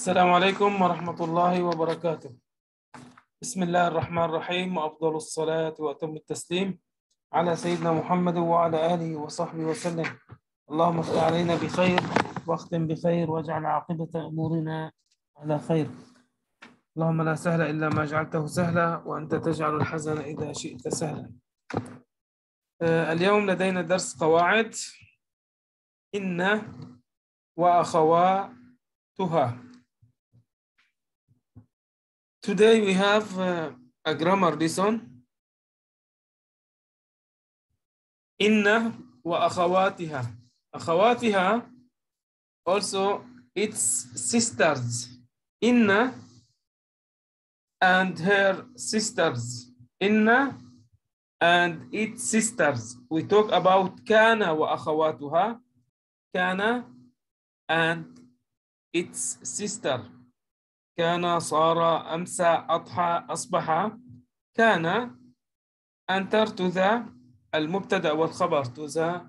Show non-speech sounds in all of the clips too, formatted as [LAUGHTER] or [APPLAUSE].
السلام عليكم ورحمة الله وبركاته. بسم الله الرحمن الرحيم. وأفضل الصلاة وأتم التسليم على سيدنا محمد وعلى آله وصحبه وسلم. اللهم افتح علينا بخير واختم بخير واجعل عاقبة أمورنا على خير. اللهم لا سهل إلا ما جعلته سهلا وأنت تجعل الحزن إذا شئت سهلا. آه، اليوم لدينا درس قواعد. إن وأخواتها. Today we have uh, a grammar lesson. Inna wa akhawatiha. Akhawatiha also its sisters. Inna and her sisters. Inna and its sisters. We talk about Kana wa akhawatuha. Kana and its sister. كان صار أمسى أضحى أصبح كان enter to the المبتدأ والخبر to the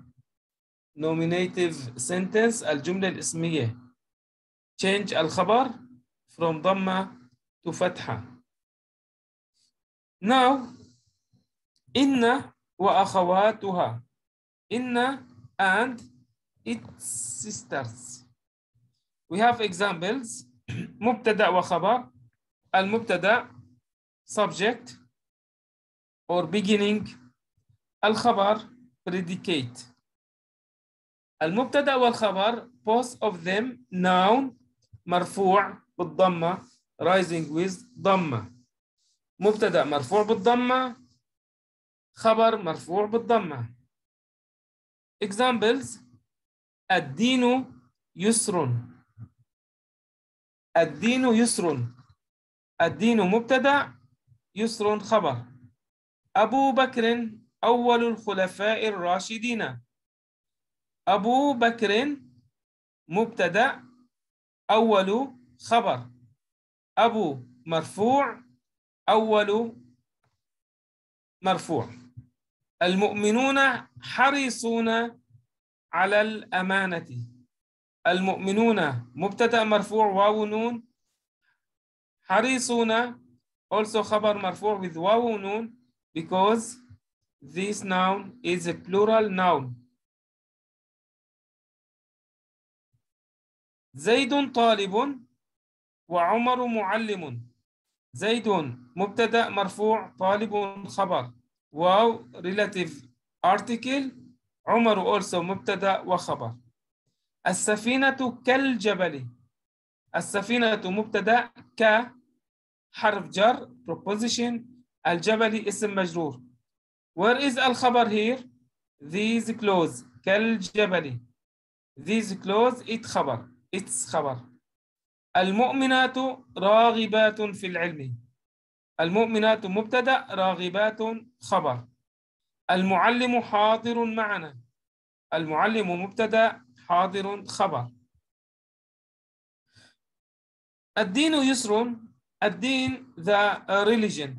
nominative sentence الجملة الاسمية change الخبر from ضمة to فتحة now إن وأخواتها إن and its sisters we have examples مبتدا وخبر. المبتدا subject or beginning. الخبر predicate. المبتدا والخبر both of them noun مرفوع بالضمة rising with ضمة. مبتدا مرفوع بالضمة خبر مرفوع بالضمة. Examples. الدين يسر. الدين يسر الدين مبتدأ يسر خبر. أبو بكر أول الخلفاء الراشدين. أبو بكر مبتدأ أول خبر. أبو مرفوع أول مرفوع. المؤمنون حريصون على الأمانة. المؤمنون مبتدأ مرفوع واو نون. حريصون also خبر مرفوع with واو نون because this noun is a plural noun. زيد طالب وعمر معلم. زيد مبتدأ مرفوع طالب خبر. واو relative article. عمر also مبتدأ وخبر. السفينة كالجبل. السفينة مبتدأ ك حرف جر preposition الجبل اسم مجرور. Where is الخبر here? These clothes كالجبل. These clothes it خبر. It's خبر. المؤمنات راغبات في العلم. المؤمنات مبتدأ راغبات خبر. المعلم حاضر معنا. المعلم مبتدأ حاضر خبر. الدين يسر الدين the religion.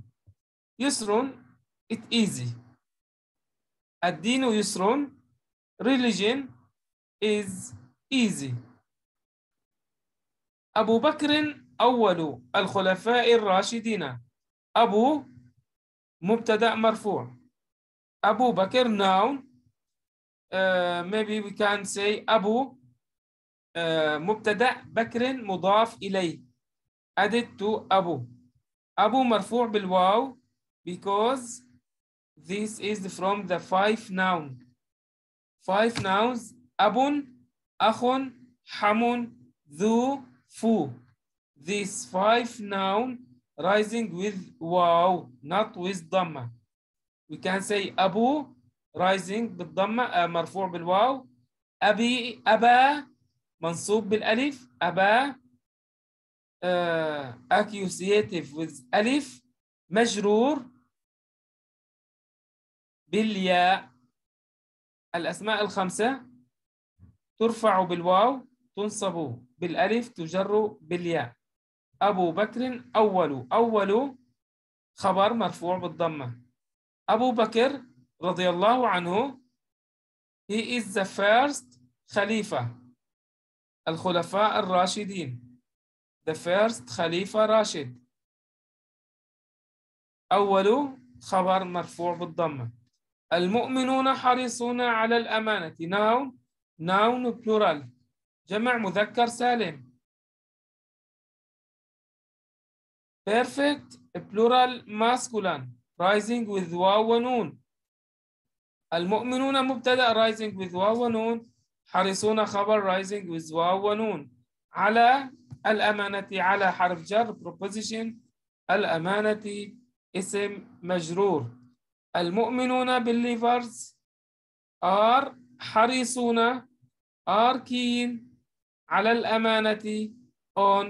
يسر it easy. الدين يسر religion is easy. أبو بكر أول الخلفاء الراشدين. أبو مبتدأ مرفوع. أبو بكر noun Uh, maybe we can say أبو uh, مبتدأ بكر مضاف إليه added to أبو أبو مرفوع بالواو because this is from the five noun five nouns أب أخ حم ذو فو these five noun rising with واو not with ضمة we can say أبو رايزنج بالضمة مرفوع بالواو. أبي أبا منصوب بالألف. أبا accusative with ألف. مجرور بالياء. الأسماء الخمسة ترفع بالواو تنصب بالألف تجر بالياء. أبو بكر أول. أول خبر مرفوع بالضمة. أبو بكر رضي الله عنه. He is the first خليفة الخلفاء الراشدين. The first خليفة راشد. أول خبر مرفوع بالضمة المؤمنون حريصون على الأمانة. Noun noun plural. جمع مذكر سالم. Perfect plural masculine. Rising with واو ونون المؤمنون مبتدأ rising with واو ونون حريصون خبر rising with واو ونون. على الأمانة على حرف جر proposition الأمانة اسم مجرور. المؤمنون believers are حريصون are keen على الأمانة on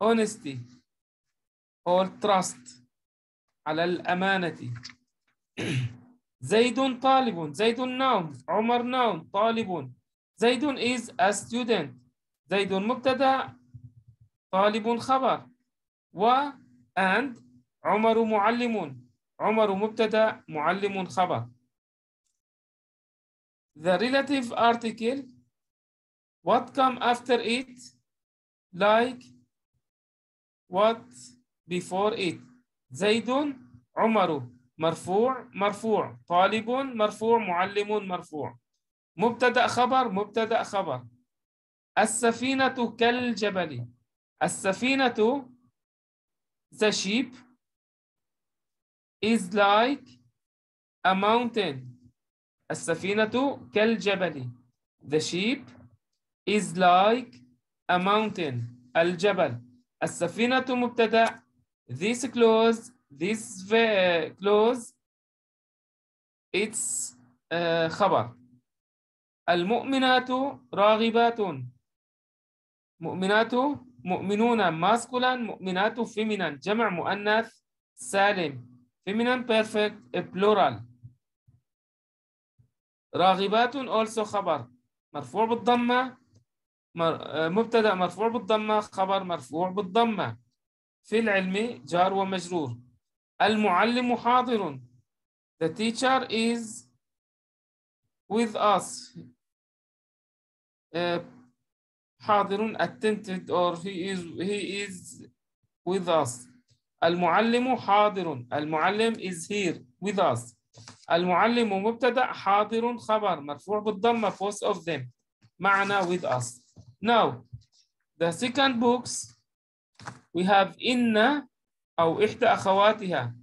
honesty or trust على الأمانة. زيد طالب زيد noun عمر noun طالب زيد is a student زيد مبتدا طالب خبر و and عمر معلم عمر مبتدا معلم خبر the relative article what come after it like what before it زيد عمر مرفوع مرفوع. طالب مرفوع معلم مرفوع. مبتدأ خبر مبتدأ خبر. السفينة كالجبل. السفينة the ship is like a mountain. السفينة كالجبل. The ship is like a mountain. الجبل. السفينة مبتدأ. This clothes this clothes it's uh, خبر. المؤمنات راغبات. مؤمنات مؤمنون ماسكولان مؤمنات فيمينان جمع مؤنث سالم. Feminine perfect plural. راغبات also خبر. مرفوع بالضمة. مبتدأ مرفوع بالضمة. خبر مرفوع بالضمة. في العلم جار ومجرور. المعلم حاضر the teacher is with us uh, حاضر attentive or he is he is with us المعلم حاضر المعلم is here with us المعلم مبتدا حاضر خبر مرفوع بالضمه both of them معنا with us now the second books we have إن أو إحدى أخواتها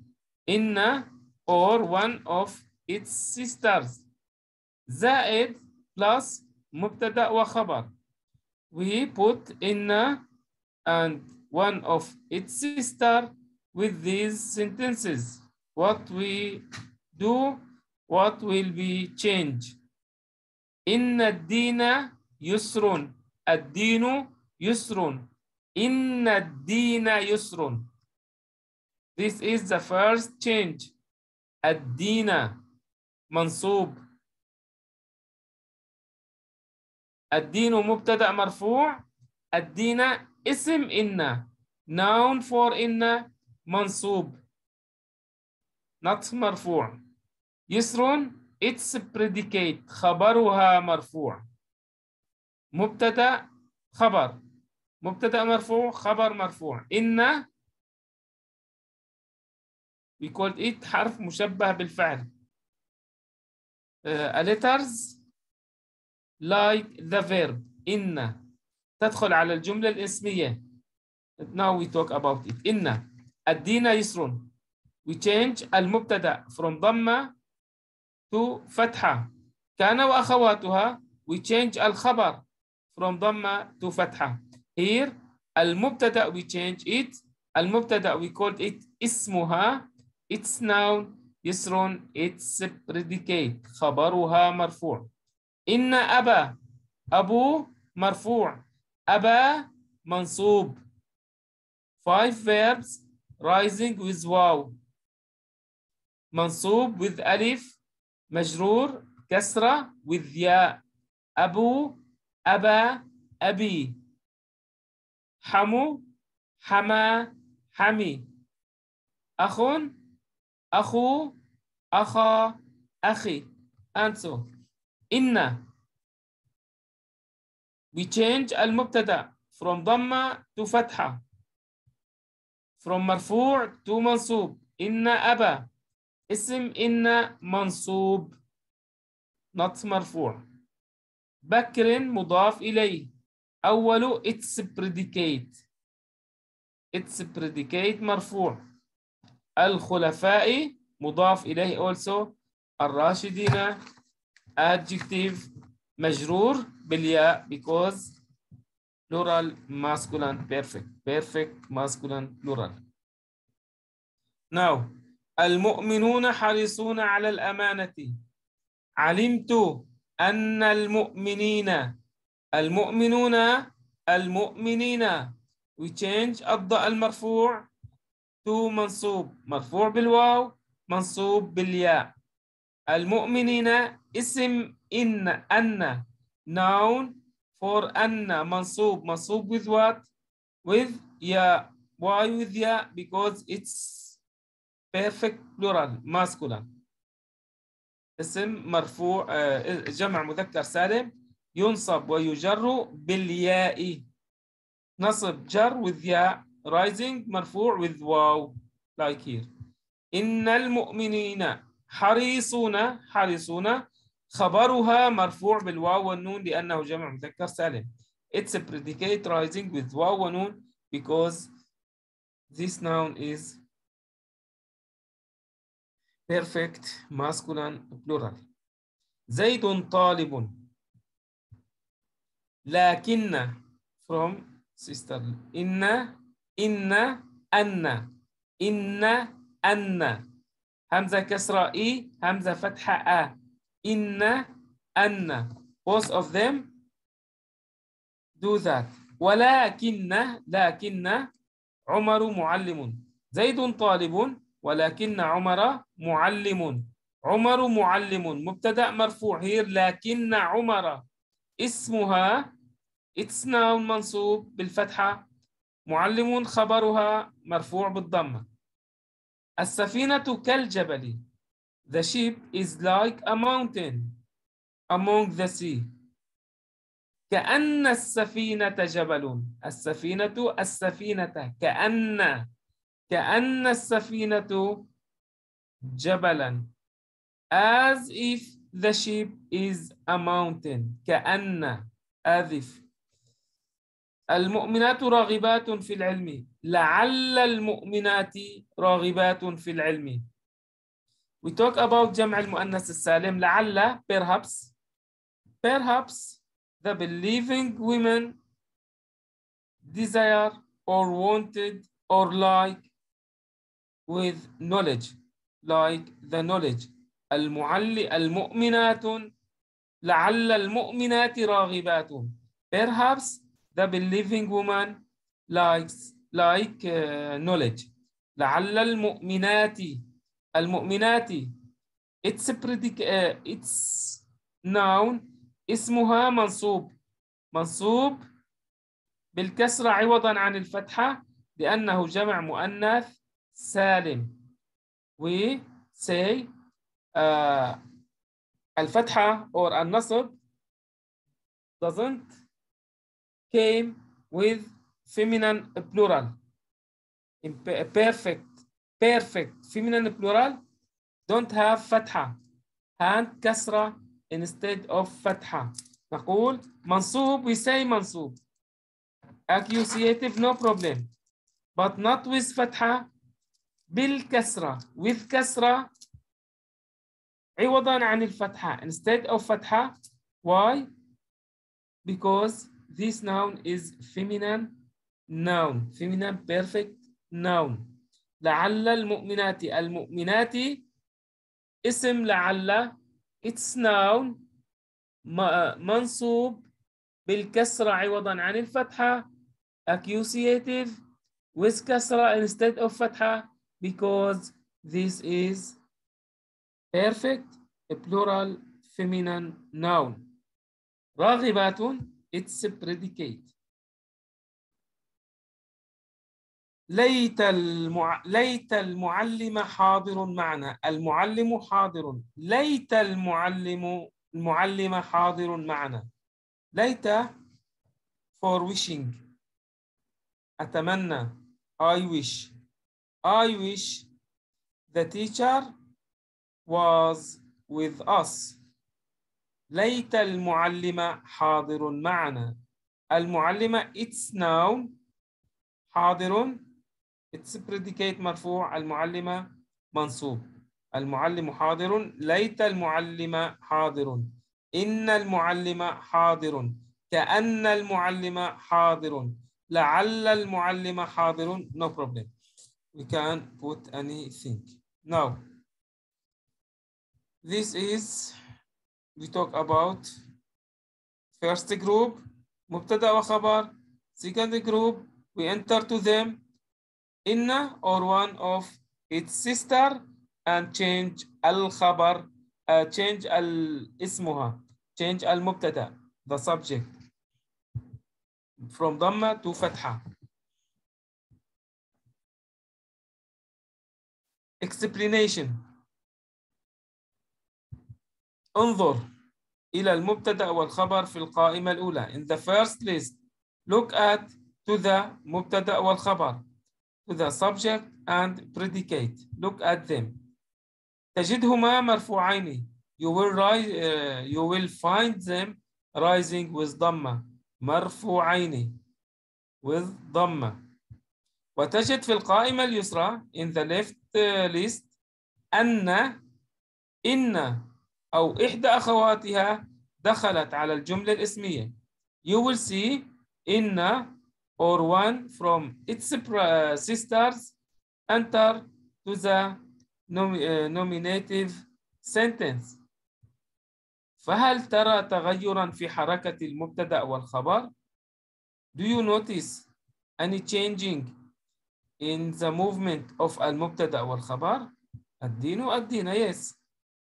إن or one of its sisters زائد plus مبتدا وخبر we put إن and one of its sister with these sentences. What we do, what will be changed. إن الدين يسر الدين يسر إن الدين يسر This is the first change. الدين منصوب. الدين مبتدأ مرفوع. الدين اسم إن. Noun for إن. منصوب. Not مرفوع. يسر its predicate. خبرها مرفوع. مبتدأ خبر. مبتدأ مرفوع. خبر مرفوع. إن called it حرف مشبه بالفعل. Uh, letters like the verb. إن. تدخل على الجملة الاسمية. Now we talk about it. إن. الدين يسر we change المبتدأ from ضمة to فتحة. كان وأخواتها. We change الخبر from ضمة to فتحة. Here المبتدأ we change it. المبتدأ we called it اسمها. It's noun يسر it's predicate. خبرها مرفوع. إن أبا أبو مرفوع. أبا منصوب. Five verbs rising with واو منصوب with ألف مجرور كسرة with ياء. أبو أبا أبي. حمو حما حمي. أخ أخو أخا أخي. And so إن. We change المبتدأ from ضمة to فتحة. From مرفوع to منصوب. إن أبا. اسم إن منصوب. Not مرفوع. بكر مضاف إليه. أول its predicate. Its predicate مرفوع. الخلفاء مضاف إليه also الراشدين adjective مجرور بالياء because plural masculine perfect perfect masculine plural. Now المؤمنون حريصون على الأمانة. علمت أن المؤمنين المؤمنون المؤمنين. We change الضاء المرفوع. To منصوب مرفوع بالواو منصوب بالياء. المؤمنين اسم إن أن noun for أن منصوب منصوب with what with يا why with يا because it's perfect plural masculine. اسم مرفوع جمع مذكر سالم ينصب ويجر بالياء. نصب جر with ياء rising مرفوع with واو like here إن المؤمنين حريصون حريصون خبرها مرفوع بالواو والنون لأنه جمع مذكر سالم it's a predicate rising with واو ونون because this noun is perfect masculine plural زيد طالب لكن from sister إن إن أن. إن أن. همزة كسرة إي همزة فتحة أ. إن أن. Both of them do that. ولكن لكن عمر معلم. زيد طالب ولكن عمر معلم. عمر معلم. مبتدأ مرفوع هير لكن عمر. اسمها it's noun منصوب بالفتحة. معلم خبرها مرفوع بالضمة السفينة كالجبل. The ship is like a mountain among the sea. كأن السفينة جبل. السفينة السفينة. كأن كأن السفينة جبلا. As if the ship is a mountain. كأن as if. المؤمنات راغبات في العلم لعل المؤمنات راغبات في العلم We talk about جمع المؤنث السالم لعل perhaps perhaps the believing women desire or wanted or like with knowledge like the knowledge المعل المؤمنات لعل المؤمنات راغبات perhaps the believing woman likes like uh, knowledge. لعل المؤمنات المؤمنات it's predic uh, it's noun اسمها منصوب. منصوب بالكسرة عوضا عن الفتحة لأنه جمع مؤنث سالم. We say uh, الفتحة or النصب doesn't came with feminine plural perfect perfect feminine plural don't have فتحة and كسرة instead of فتحة نقول منصوب we say منصوب accusative no problem but not with فتحة بالكسرة with كسرة عوضا عن الفتحة instead of فتحة why because this noun is feminine noun feminine perfect noun لعل المؤمنات المؤمنات اسم لعل it's noun منصوب بالكسرة عوضا عن الفتحة accusative with كسرة instead of فتحة because this is perfect plural feminine noun راغبات it's a predicate. ليت المع... ليت المعلم حاضر معنا. المعلم حاضر. ليت المعلم المعلم حاضر معنا. ليت for wishing. أتمنى. I wish. I wish the teacher was with us. ليت المعلم حاضر معنا. المعلمة it's now حاضر. It's predicate مرفوع. المعلمة منصوب. المعلم حاضر. ليت المعلم حاضر. إن المعلم حاضر. كأن المعلم حاضر. لعل المعلم حاضر. No problem. We can put anything. Now this is we talk about first group مبتدأ وخبر second group we enter to them in or one of its sister and change الخبر uh, change اسمها change المبتدأ the subject from ضمة to فتحة explanation انظر إلى المبتدأ والخبر في القائمة الأولى in the first list look at to the مبتدأ والخبر to the subject and predicate look at them تجدهما مرفوعين you will, rise, uh, you will find them rising with ضمة مرفوعين with ضمة وتجد في القائمة اليسرى in the left list أن إن أو إحدى أخواتها دخلت على الجملة الاسمية you will see إن or one from its sisters enter to the nominative sentence فهل ترى تغيرا في حركة المبتدأ والخبر؟ Do you notice any changing in the movement of المبتدأ والخبر؟ الدين والدين yes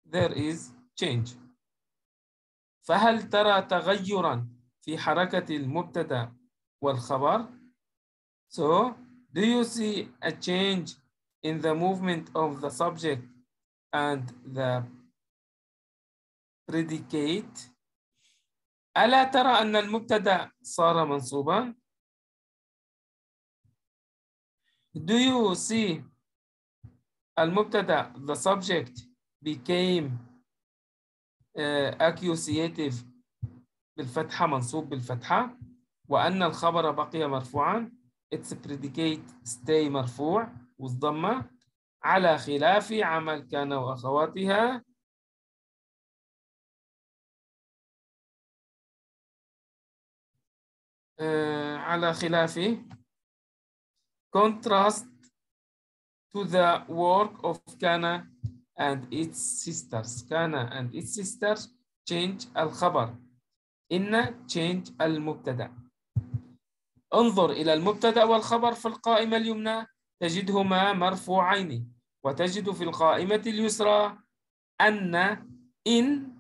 there is change فهل ترى تغيرا في حركة المبتدأ والخبر؟ So do you see a change in the movement of the subject and the predicate ألا ترى أن المبتدأ صار منصوبا؟ Do you see المبتدأ the subject became uh, accusative بالفتحة منصوب بالفتحة وأن الخبر بقي مرفوعا. Its predicate stay مرفوع والضمة على خلاف عمل كان وأخواتها. على خلاف. Contrast to the work of Kana and its sisters. Kana and its sisters change الخبر إن change المبتدأ انظر إلى المبتدأ والخبر في القائمة اليمنى. تجدهما مرفوعين وتجد في القائمة اليسرى أن إن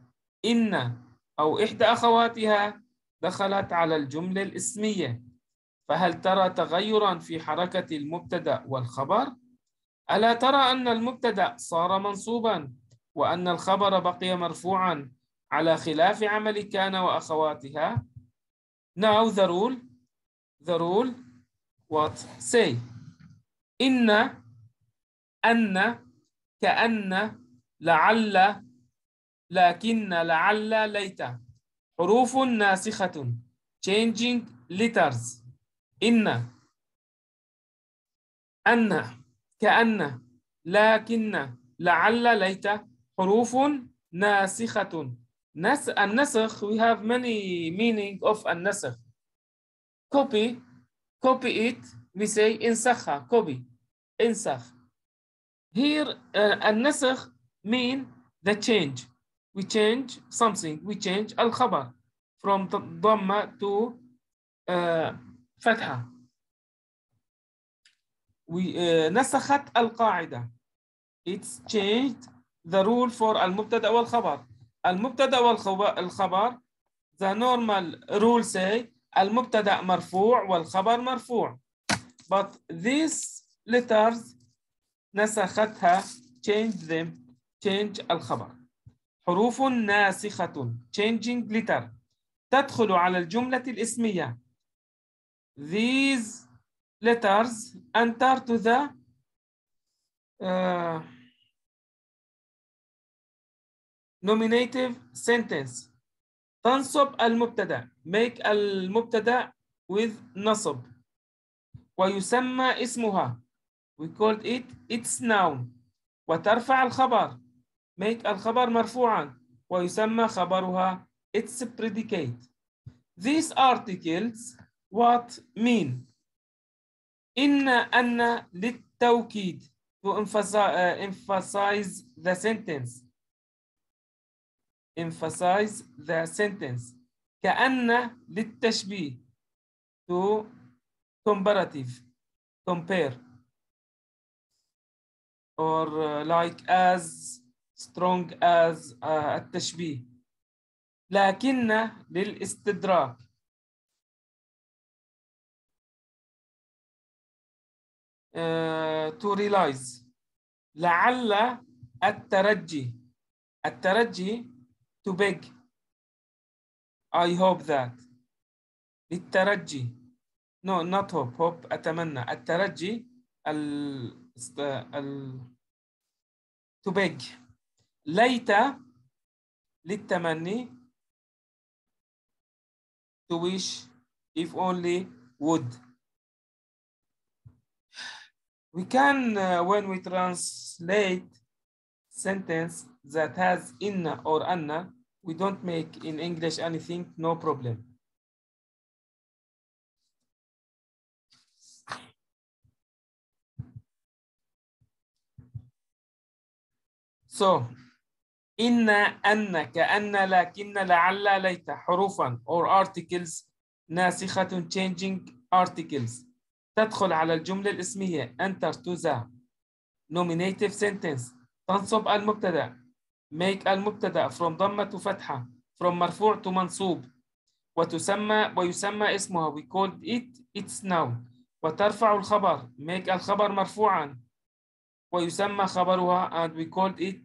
إن أو إحدى أخواتها دخلت على الجملة الإسمية. فهل ترى تغيرا في حركة المبتدأ والخبر؟ ألا ترى أن المبتدأ صار منصوبا وأن الخبر بقي مرفوعا على خلاف عمل كان وأخواتها؟ Now the rule, the rule, what? Say. إن أن كأن لعل لكن لعل ليت حروف ناسخة changing letters إن أن كأن لكن لعل ليت حروف ناسخة نس النسخ we have many meaning of النسخ copy copy it we say انسخها copy انسخ here uh, النسخ mean the change we change something we change الخبر from ضمة to uh, فتحة uh, نسخت القاعدة. It's changed the rule for المبتدأ والخبر. المبتدأ والخبر the normal rule say المبتدأ مرفوع والخبر مرفوع. But these letters نسختها change them change الخبر. حروف ناسخة changing letter. تدخل على الجملة الاسمية. These letters enter to the uh, nominative sentence تنصب المبتدا make المبتدا with نصب ويسمى اسمها we called it its noun وترفع الخبر make الخبر مرفوعا ويسمى خبرها its predicate these articles what mean إن أن للتوكيد to emphasize, uh, the sentence emphasize the sentence كأن للتشبيه to comparative compare or uh, like as strong as uh, التشبيه لكن للاستدراك uh, to realize لعل الترجي الترجي to beg I hope that للترجي no not hope hope أتمنى الترجي ال, ال to beg ليت للتمني to wish if only would we can uh, when we translate sentence that has inna or anna we don't make in English anything no problem so إن أن كأن لكن لعل ليت حروفا or articles ناسخة changing articles تدخل على الجملة الاسمية enter to the nominative sentence. تنصب المبتدأ. Make المبتدأ from ضمة فتحة from مرفوع to منصوب. وتسمى ويسمى اسمها. We called it its noun. وترفع الخبر. Make الخبر مرفوعا. ويسمى خبرها and we called it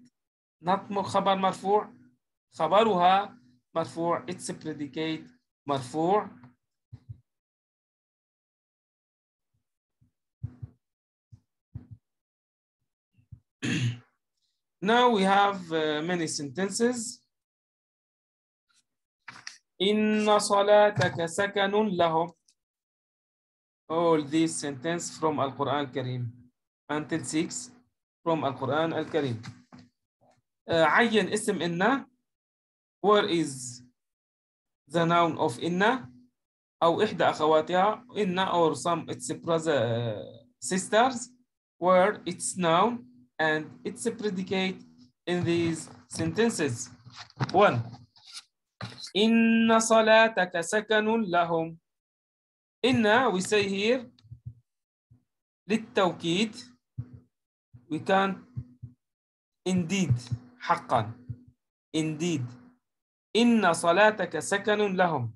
not خبر مرفوع. خبرها مرفوع. Its predicate مرفوع. [CLEARS THROAT] now we have uh, many sentences إن صلاتك سكن لهم all these sentences from القرآن الكريم until six from القرآن الكريم uh, عين اسم إن where is the noun of إن أو إحدى أخواتها إن or some its brother uh, sisters where it's noun and it's a predicate in these sentences. One, إن صلاتك سكن لهم. إن we say here للتوكيد we can indeed حقا indeed إن صلاتك سكن لهم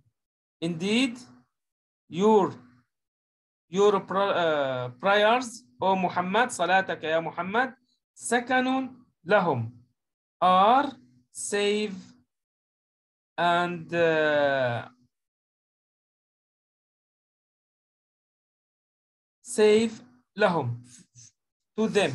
indeed your your uh, prayers O محمد صلاتك يا محمد Sakanun lahum. Are save and uh, save lahum. To them.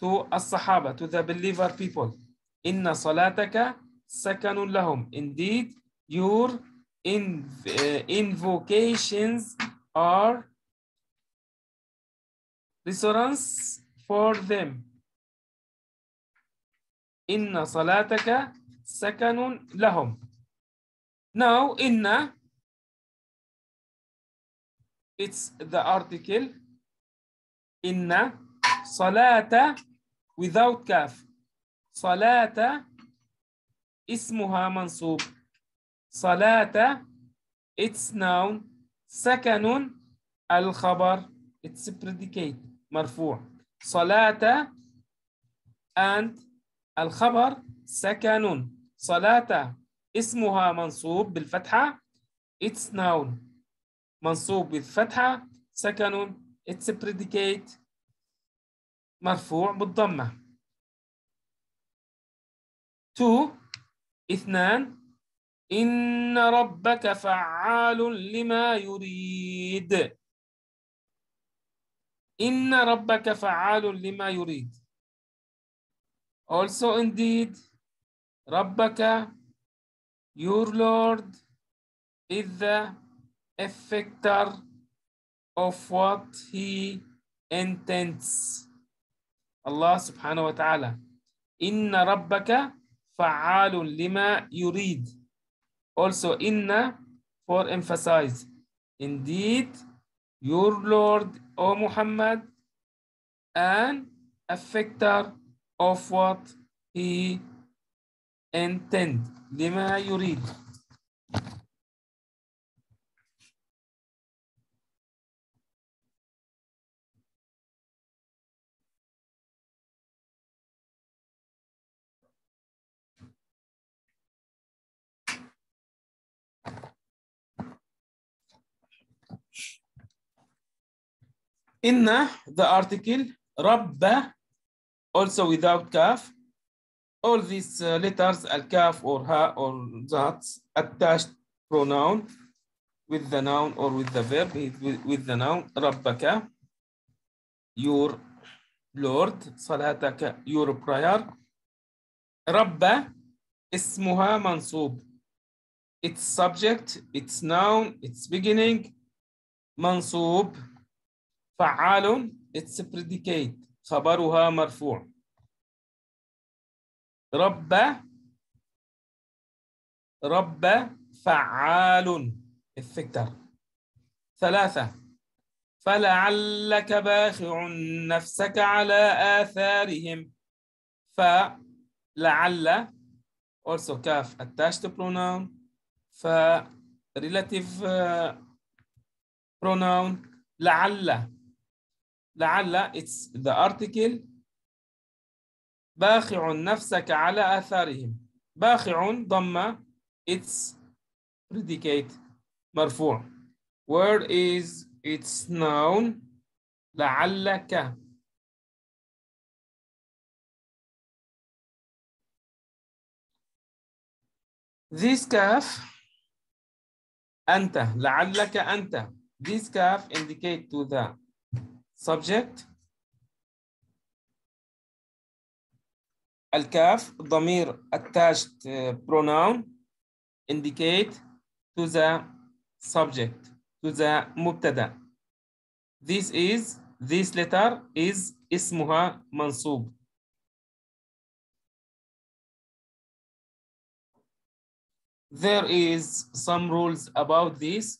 To as-sahaba to the believer people. Inna salataka sakanun lahum. Indeed your in, uh, invocations are resonance for them. إن صلاتك سكن لهم. Now إن it's the article إن صلاة without كاف. صلاة اسمها منصوب. صلاة it's noun. سكن الخبر. It's predicate مرفوع. صلاة and الخبر سكن. صلاة اسمها منصوب بالفتحة. It's noun. منصوب بالفتحة. سكن. It's predicate. مرفوع بالضمة. Two. اثنان. إن ربك فعال لما يريد. إن ربك فعال لما يريد. Also indeed, Rabbaka, your Lord, is the effector of what he intends. Allah subhanahu wa ta'ala. Inna rabbaka fa'alun lima yurid. Also inna for emphasize. Indeed, your Lord, O Muhammad, an effector of what he intend لما يريد إن the article رب also without kaf. All these uh, letters, al-kaf or ha or that, attached pronoun with the noun or with the verb, with, with the noun, rabbaka, your Lord, salataka, your prayer. Rabba, ismuha mansub. Its subject, its noun, its beginning, mansub. Fa'alun, its predicate. خبرها مرفوع. رب رب فعال. الفكتر ثلاثة. فلعلك باخع نفسك على آثارهم. فلعل also كاف attached pronoun. ف relative uh, pronoun. لعل. لعل it's the article باخع نفسك على آثارهم باخع ضم its predicate مرفوع where is its noun لعلك this كاف أنت لعلك أنت this كاف indicate to the subject الكاف ضمير attached pronoun indicate to the subject to the مبتدا this is this letter is اسمها منصوب there is some rules about this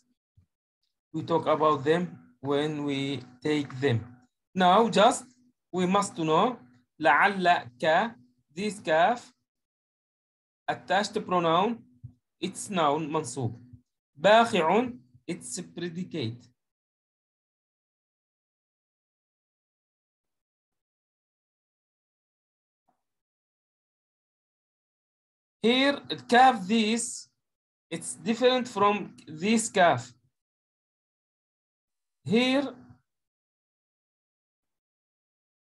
we talk about them when we take them now just we must know لعل ك this كاف attached pronoun its noun منصوب باخع its predicate here calf this it's different from this calf here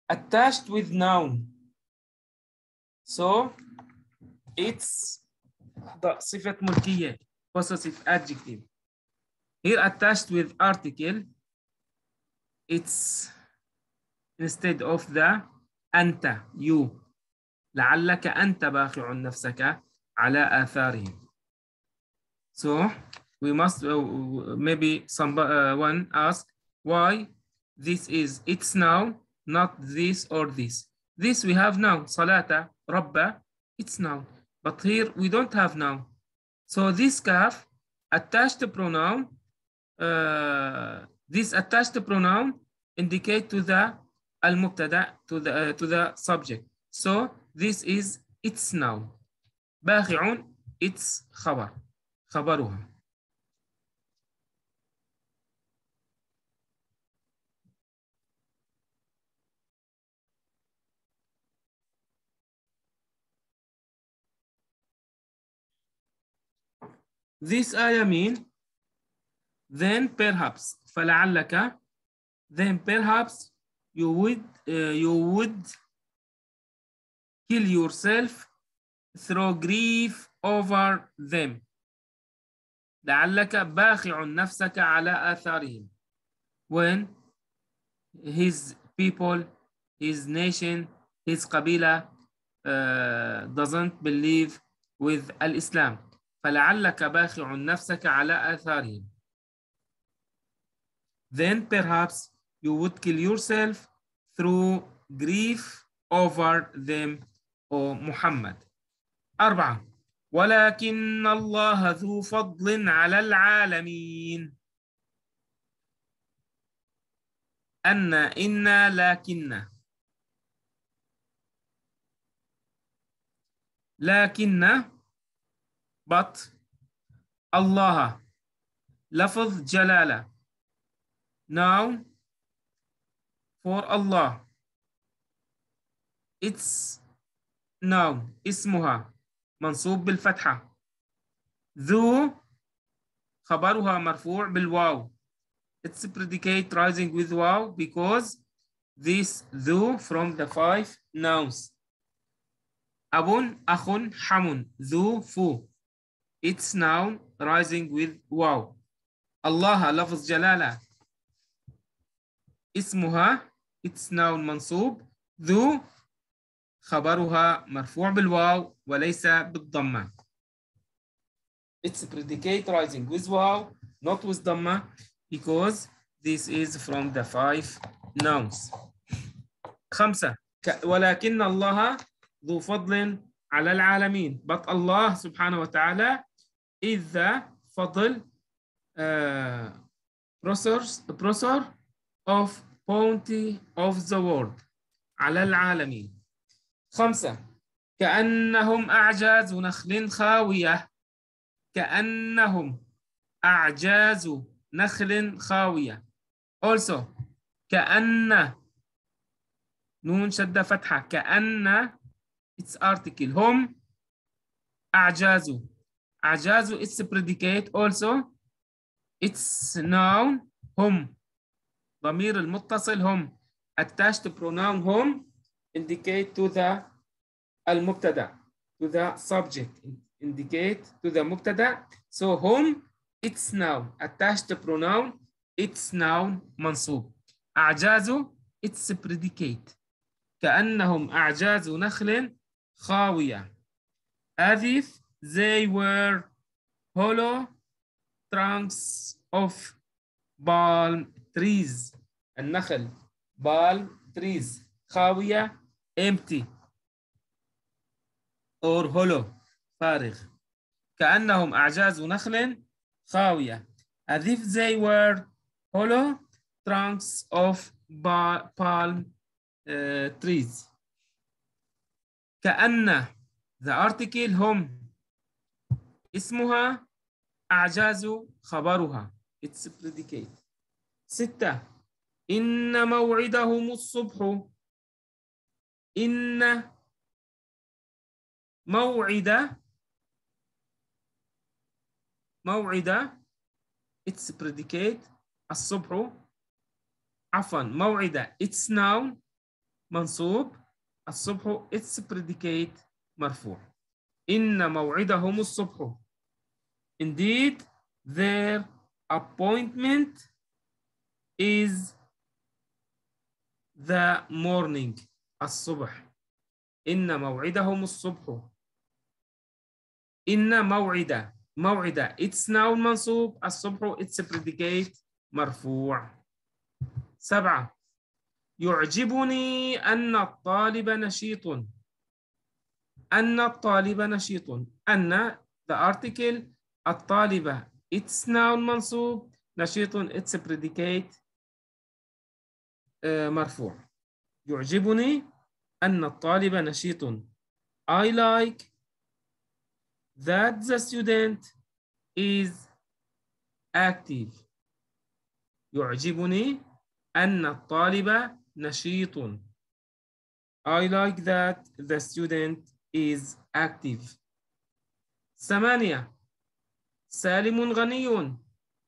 attached with noun so it's the صفة ملكية possessive adjective here attached with article it's instead of the أنت you لعلك أنت باخع نفسك على آثارهم so we must uh, maybe someone uh, ask why this is it's now not this or this this we have now salata rabba it's now but here we don't have now so this kaf attached pronoun uh, this attached pronoun indicate to the al-mubtada to the uh, to the subject so this is it's now باخع it's خبر خبرها This ayah mean then perhaps فلعلك then perhaps you would uh, you would kill yourself through grief over them لعلك باخع نفسك على آثارهم when his people, his nation, his قبيلة uh, doesn't believe with الإسلام فلعلك باخع نفسك على آثارهم. Then perhaps you would kill yourself through grief over them O Muhammad. أربعة. ولكن الله ذو فضل على العالمين. أن إنا لكن. لكن but الله لفظ جلالة noun for Allah it's noun اسمها منصوب بالفتحة ذو خبرها مرفوع بالواو It's predicate rising with wow because this ذو from the five nouns. أب أخ حم ذو فو It's noun rising with wow. الله لفظ جلالة اسمها it's noun منصوب ذو خبرها مرفوع بالواو وليس بالضمة. It's predicate rising with wow, not with ضمة because this is from the five nouns. خمسة ولكن الله ذو فضل على العالمين. But Allah سبحانه وتعالى is the فضل uh, processor of bounty of the world على العالمين. خمسة. كأنهم أعجاز نخل خاوية. كأنهم أعجاز نخل خاوية. Also كأن نون شدة فتحة. كأن it's article هم أعجاز أعجاز it's predicate also it's noun هم ضمير المتصل هم attached pronoun هم indicate to the المبتدا to the subject indicate to the مبتدا so هم it's noun attached pronoun it's noun منصوب أعجاز it's predicate كأنهم أعجاز نخل خاوية as if they were hollow trunks of palm trees النخل palm trees خاوية empty or hollow فارغ كأنهم أعجاز نخل خاوية as if they were hollow trunks of palm uh, trees كأن the article هم اسمها أعجاز خبرها. It's predicate. ستة. إن موعدهم الصبح. إن موعد موعد it's predicate الصبح. عفوا موعد it's noun منصوب. الصبح it's predicate مرفوع. إن موعدهم الصبح. Indeed their appointment is the morning الصبح. إن موعدهم الصبح. إن موعد موعد. It's now منصوب. الصبح it's predicate مرفوع. سبعة. يعجبني أن الطالب نشيط. أن الطالب نشيط. أن the article الطالبة. It's noun منصوب. نشيط. It's predicate. مرفوع. يعجبني أن الطالب نشيط. I like that the student is active. يعجبني أن الطالب نشيط I like that the student is active ثمانية سالم غني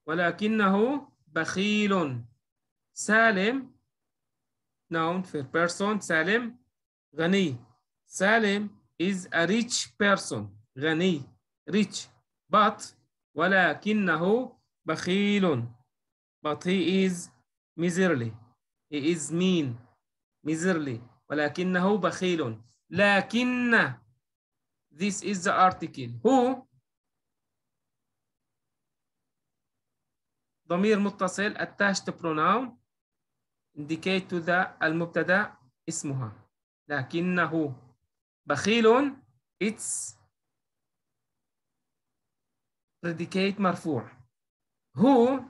ولكنه بخيل سالم noun for person سالم غني سالم is a rich person غني rich but ولكنه بخيل but he is miserly he is mean miserly ولكنه بخيل لكن this is the article who ضمير متصل attached pronoun indicate to the المبتدا اسمها لكنه بخيل it's predicate مرفوع who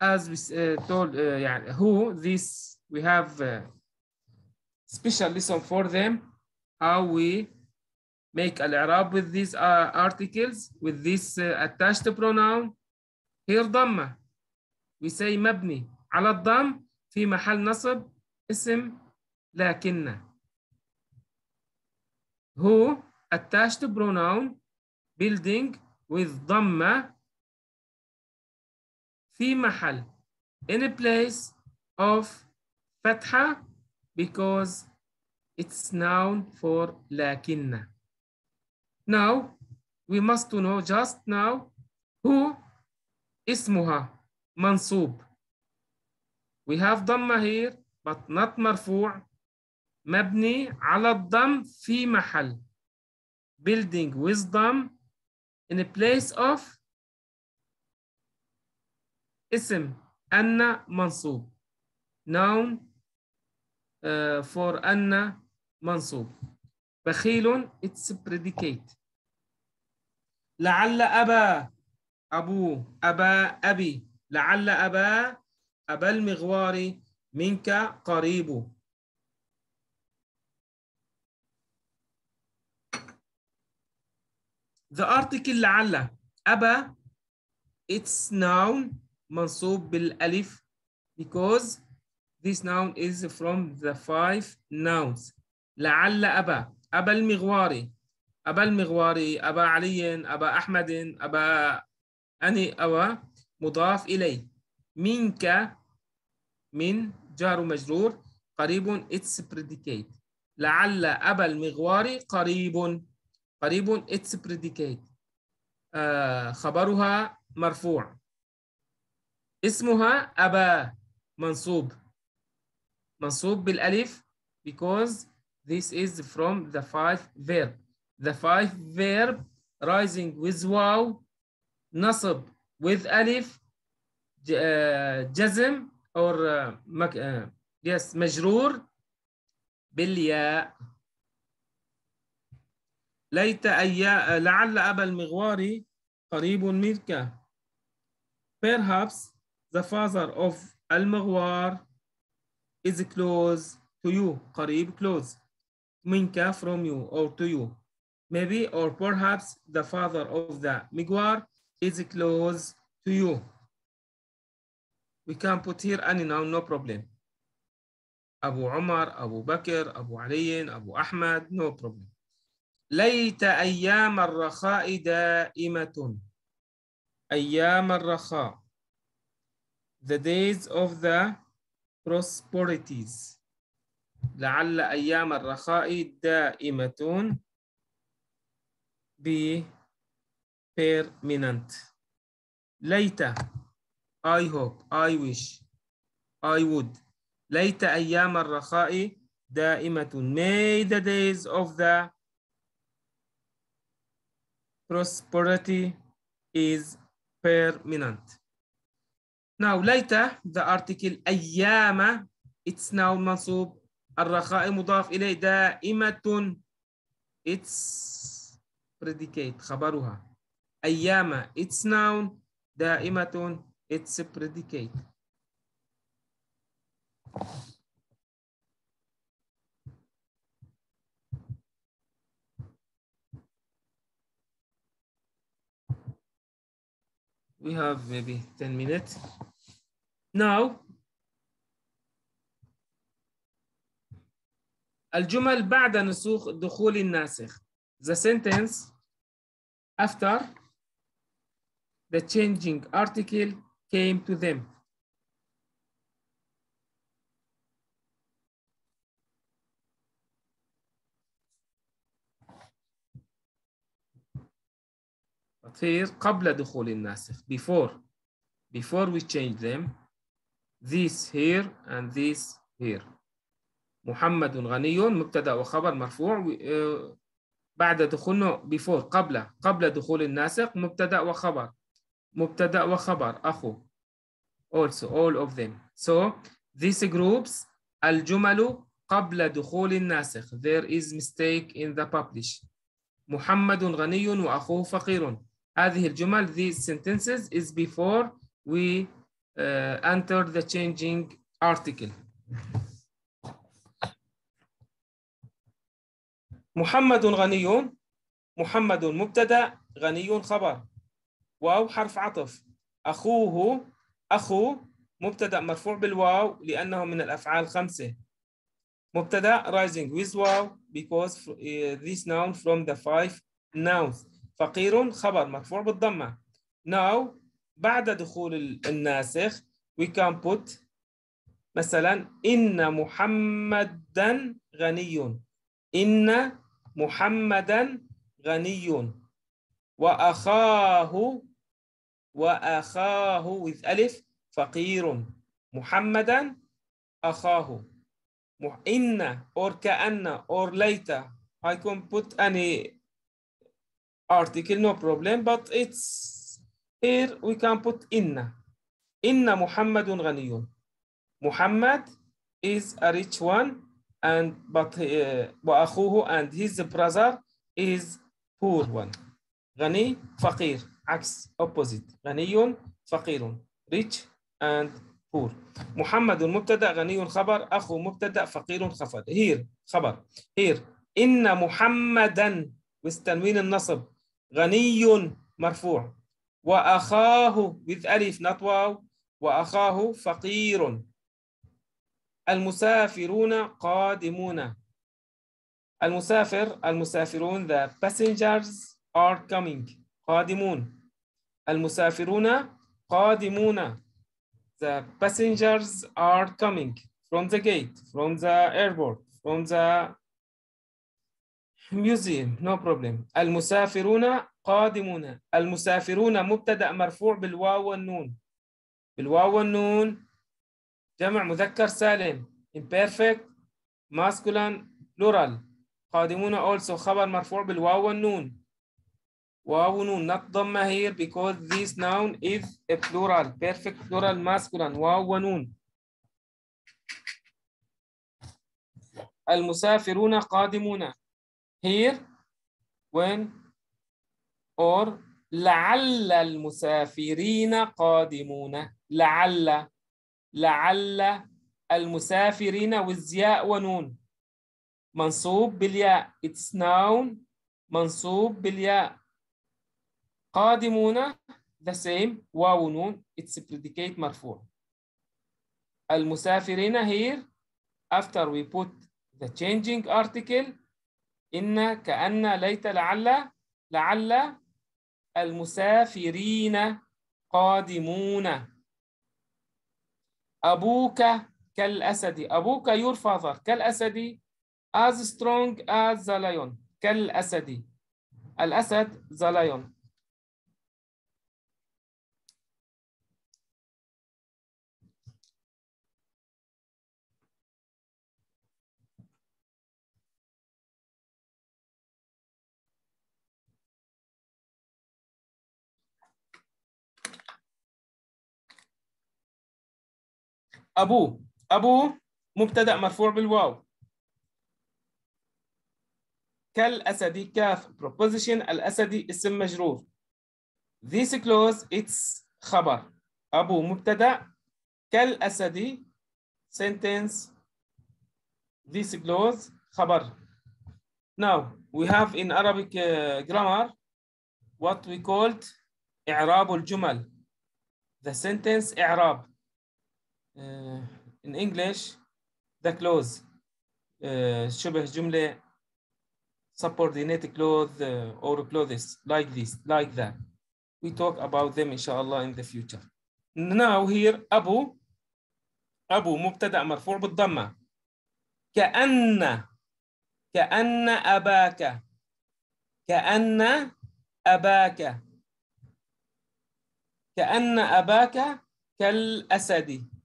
as we uh, told uh, يعني who this we have uh, special lesson for them how we make الإعراب with these uh, articles with this uh, attached pronoun here ضمة we say مبني على الضم في محل نصب اسم لكن who attached pronoun building with ضمة في محل in a place of فتحة because it's noun for لكن now we must know just now who اسمها منصوب we have ضمة here but not مرفوع مبني على الضم في محل building with ضم in a place of اسم أن منصوب. Noun uh, for أن منصوب. بخيل it's predicate. لعل أبا أبو أبا أبي. لعل أبا أبا المغوار منك قريب. The article لعل أبا it's noun. منصوب بالألف because this noun is from the five nouns. لعل أبا أبا المغواري. أبا المغواري أبا علي أبا أحمد أبا أني أبا مضاف إليه منك من جار مجرور قريب it's predicate. لعل أبا المغواري قريب قريب it's predicate. آه خبرها مرفوع. اسمها أبا منصوب. منصوب بالألف because this is from the five verb. The five verb rising with واو نصب with ألف جزم or uh, مك, uh, yes مجرور بالياء. ليت أيا لعل أبا المغوار قريب منك. Perhaps the father of المغوار is close to you قريب close منك from you or to you maybe or perhaps the father of the مغوار is close to you we can put here any noun no problem أبو عمر أبو بكر أبو علي أبو أحمد no problem ليت أيام الرخاء دائمة أيام الرخاء the days of the prosperities لعل أيام الرخاء دائمة be permanent ليت I hope I wish I would ليت أيام الرخاء دائمة may the days of the prosperity is permanent. Now later the article أيام it's now منصوب الرخاء مضاف إليه دائمة it's predicate خبرها أيام it's noun دائمة it's predicate we have maybe 10 minutes. Now, الجمل بعد نسوخ دخول الناسخ. The sentence after the changing article came to them. here قبل دخول الناسخ before before we change them this here and this here. محمد غني مبتدأ وخبر مرفوع بعد دخولنا before قبل قبل دخول الناسق مبتدأ وخبر مبتدأ وخبر أخو also all of them. So these groups الجمل قبل دخول الناسخ there is mistake in the publish. محمد غني وأخوه فقير هذه الجمل these sentences is before we uh, enter the changing article. محمد غني محمد مبتدأ غني خبر. واو حرف عطف. أخوه أخو مبتدأ مرفوع بالواو لأنه من الأفعال خمسة. مبتدأ rising with واو because this noun from the five nouns. فقير خبر مرفوع بالضمة. Now بعد دخول الناسخ we can put مثلا إن محمدا غني. إن محمدا غني. وأخاه وأخاه with ألف فقير. محمدا أخاه. إن or كأن or later I can put any article no problem but it's here we can put إن. إن محمد غني. محمد is a rich one and but uh, and his brother is poor one. غني فقير. عكس opposite. غني فقير. rich and poor. محمد مبتدأ غني خبر. أخو مبتدأ فقير خفض. here خبر. here. إن محمدا وتنوين النصب. غني مرفوع. وأخاه with ألف not واو وأخاه فقير المسافرون قادمون المسافر المسافرون the passengers are coming قادمون المسافرون قادمون the passengers are coming from the gate from the airport from the museum no problem المسافرون قادمون المسافرون مبتدأ مرفوع بالواو والنون. بالواو والنون جمع مذكر سالم imperfect masculine plural. قادمون also خبر مرفوع بالواو والنون. واو ونون not ضمة here because this noun is a plural. perfect plural masculine واو ونون. المسافرون قادمون. here when or لعل المسافرين قادمون. لعل لعل المسافرين والزياء ونون. منصوب بالياء. It's noun. منصوب بالياء. قادمون the same. واو نون it's predicate مرفوع. المسافرين here. After we put the changing article. إن كأن ليت لعل لعل المسافرين قادمون. أبوك كالأسد. أبوك your father كالأسد as strong as the lion. كالأسد. الأسد the lion. أبوه أبوه مبتدأ مرفوع بالواو كالأسدي كاف proposition الأسدي اسم مجرور this clause it's خبر أبو مبتدأ كالأسدي sentence this clause خبر now we have in Arabic uh, grammar what we called إعراب الجمل the sentence إعراب uh, in English the clause uh, شبه جملة subordinate clause uh, or clothes like this like that we talk about them inshallah in the future now here أبو أبو مبتدأ مرفوع بالضمة كأن كأن أباك كأن أباك كأن أباك كالأسد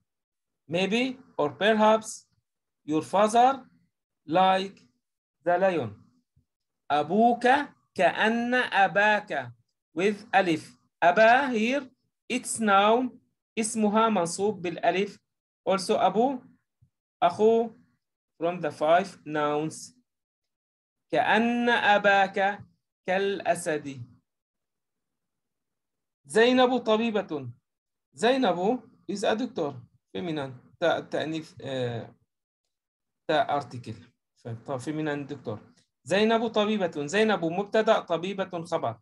maybe or perhaps your father like the lion أبوك كأن أباك with ألف أبا here it's noun اسمها منصوب بالألف also أبو أخو from the five nouns كأن أباك كالأسد زينب طبيبة زينب is a doctor Feminine تأنيث تا article feminine doctor زينب طبيبة زينب مبتدأ طبيبة خبر.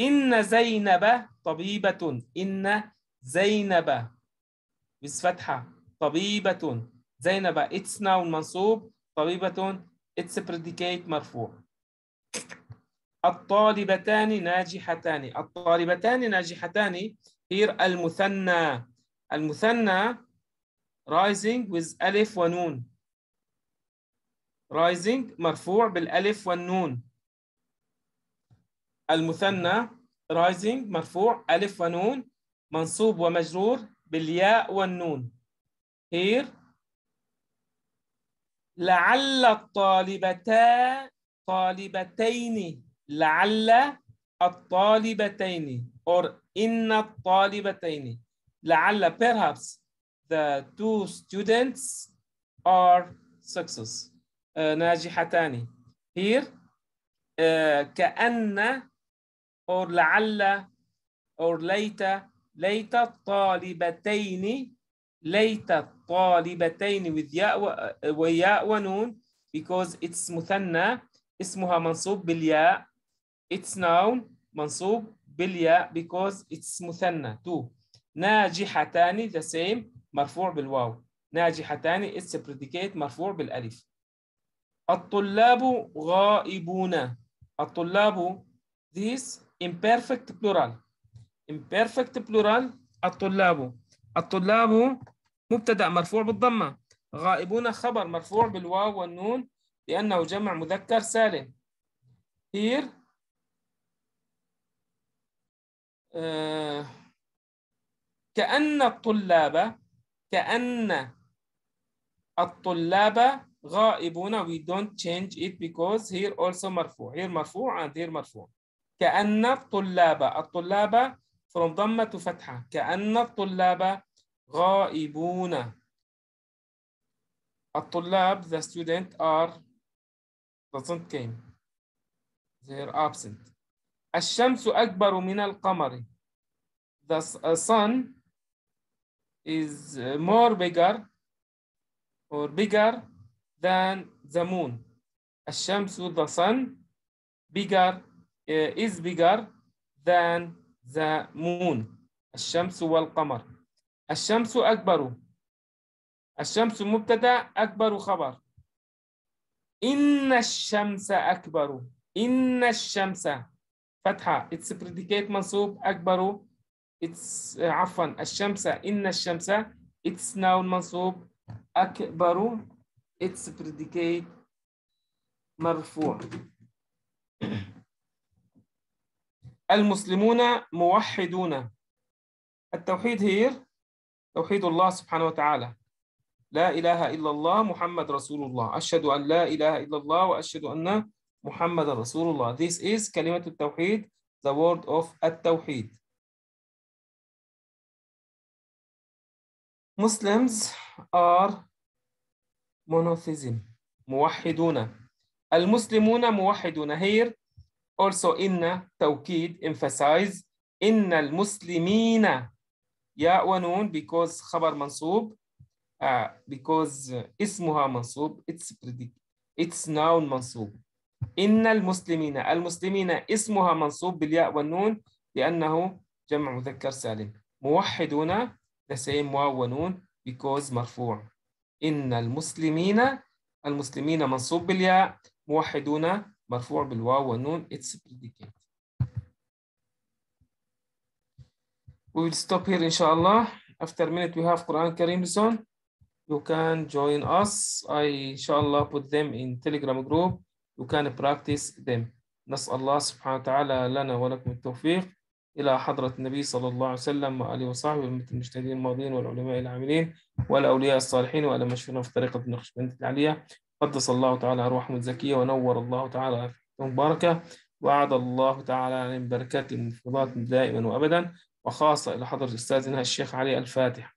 إن زينب طبيبة إن زينب بس فتحة طبيبة. زينب it's noun منصوب طبيبة it's predicate مرفوع. الطالبتان ناجحتان. الطالبتان ناجحتان here المثنى. المثنى rising with ألف ونون. rising مرفوع بالألف والنون. المثنى rising مرفوع ألف ونون منصوب ومجرور بالياء والنون. Here. لعل الطالبتا طالبتين لعل الطالبتين or إن الطالبتين. لعل perhaps the two students are success. uh, ناجحتان. Here uh, كأن or لعل or ليت ليت الطالبتين ليت الطالبتين with ياء وياء ونون because it's مثنى اسمها منصوب بالياء. It's noun منصوب بالياء because it's مثنى two ناجحتان the same مرفوع بالواو. ناجحتان it's predicate مرفوع بالألف. الطلاب غائبون. الطلاب this imperfect plural. Imperfect plural الطلاب. الطلاب مبتدأ مرفوع بالضمة. غائبون خبر مرفوع بالواو والنون لأنه جمع مذكر سالم. Here uh, كأن الطلاب كأن الطلاب غائبون. We don't change it because here also مرفوع. Here مرفوع and here مرفوع. كأن الطلاب الطلاب from ضمة فتحة. كأن الطلاب غائبون. الطلاب the student are doesn't came. They are absent. الشمس أكبر من القمر. The sun is more bigger or bigger than the moon. الشمس the sun bigger uh, is bigger than the moon. الشمس والقمر. الشمس أكبر. الشمس مبتدأ أكبر خبر. إن الشمس أكبر. إن الشمس فتحة it's predicate منصوب أكبر it's عفوا الشمس إن الشمس it's noun منصوب أكبر it's predicate مرفوع. المسلمون موحدون. التوحيد هي توحيد الله سبحانه وتعالى. لا إله إلا الله محمد رسول الله. أشهد أن لا إله إلا الله وأشهد أن محمد رسول الله. This is كلمة التوحيد the word of التوحيد. Muslims are monotheism موحدون المسلمون موحدون here. Also إن توكيد emphasize إن المسلمين ياء ونون because خبر منصوب uh, because اسمها منصوب it's it's noun منصوب إن المسلمين المسلمين اسمها منصوب بالياء والنون لأنه جمع مذكر سالم موحدون the same واو ونون because مرفوع إن المسلمين المسلمين منصوب بالياء موحدون مرفوع بالواو والنون it's predicate we will stop here inshallah after a minute we have Quran Kareem lesson you can join us I inshallah put them in telegram group you can practice them نسأل الله سبحانه وتعالى لنا ولكم التوفيق إلى حضرة النبي صلى الله عليه وسلم وآله وصحبه والمجتهدين الماضين والعلماء العاملين والأولياء الصالحين وعلى مشهورنا في طريقة النقشبندية العالية قدس الله تعالى أرواحهم الزكية ونور الله تعالى مباركة. وأعد الله تعالى عليهم بركات المفروضات دائما وأبدا. وخاصة إلى حضرة أستاذنا الشيخ علي الفاتح